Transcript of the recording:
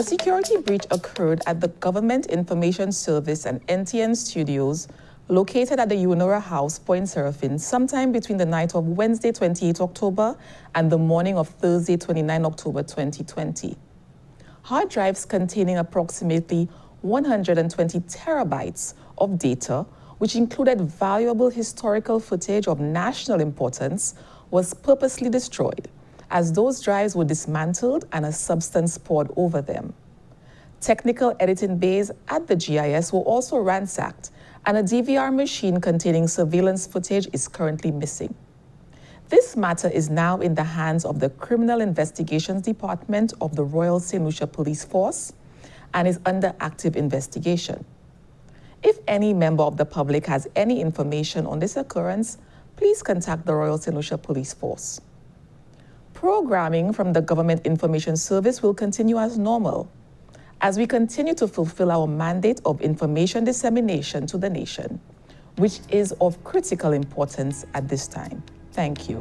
A security breach occurred at the Government Information Service and NTN studios located at the Hewanorra House, Pointe Seraphine, sometime between the night of Wednesday, 28 October and the morning of Thursday, 29 October 2020. Hard drives containing approximately 120 terabytes of data, which included valuable historical footage of national importance, was purposely destroyed, as those drives were dismantled and a substance poured over them. Technical editing bays at the GIS were also ransacked and a DVR machine containing surveillance footage is currently missing. This matter is now in the hands of the Criminal Investigations Department of the Royal St. Lucia Police Force and is under active investigation. If any member of the public has any information on this occurrence, please contact the Royal St. Lucia Police Force. Programming from the Government Information Service will continue as normal as we continue to fulfill our mandate of information dissemination to the nation, which is of critical importance at this time. Thank you.